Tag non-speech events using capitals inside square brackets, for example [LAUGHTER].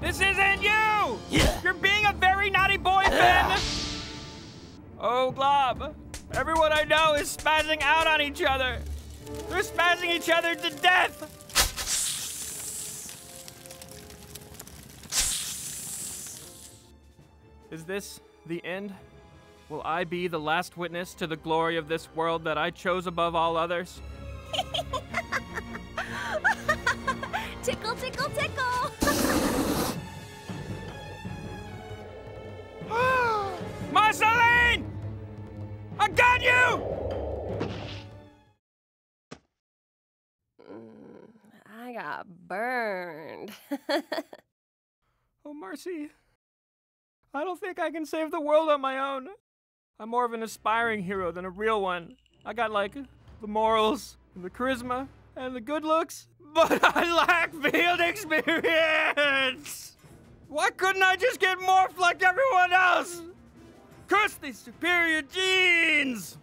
This isn't you! You're being a very naughty boy, Finn! Oh, Glob. Everyone I know is spazzing out on each other. They're spazzing each other to death! Is this the end? Will I be the last witness to the glory of this world that I chose above all others? [LAUGHS] tickle, tickle, tickle. I got you! Mm, I got burned. [LAUGHS] oh, Marcy. I don't think I can save the world on my own. I'm more of an aspiring hero than a real one. I got like the morals, and the charisma, and the good looks, [LAUGHS] but I lack field experience! Why couldn't I just get morphed like? Curse these superior genes!